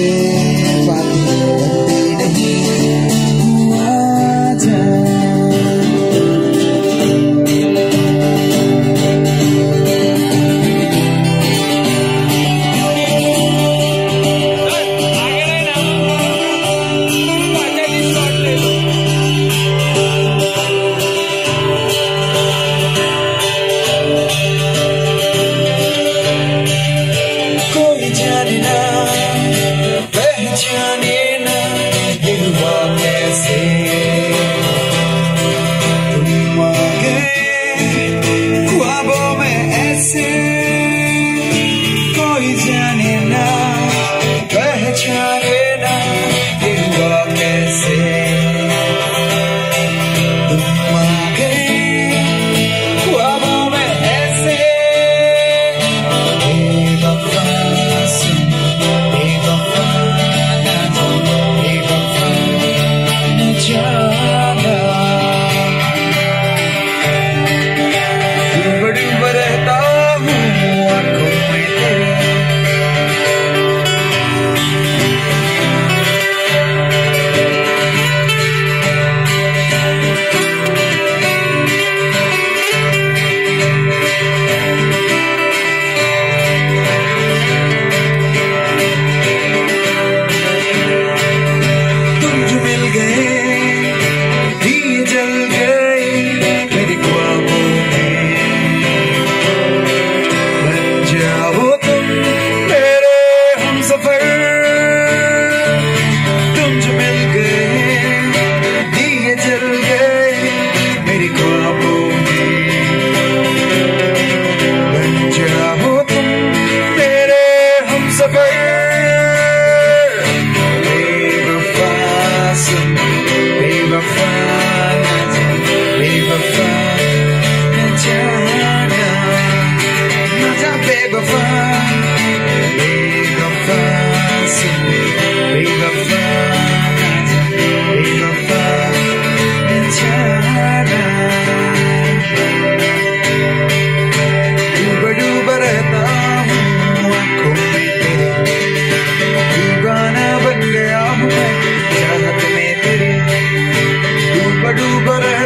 você. but I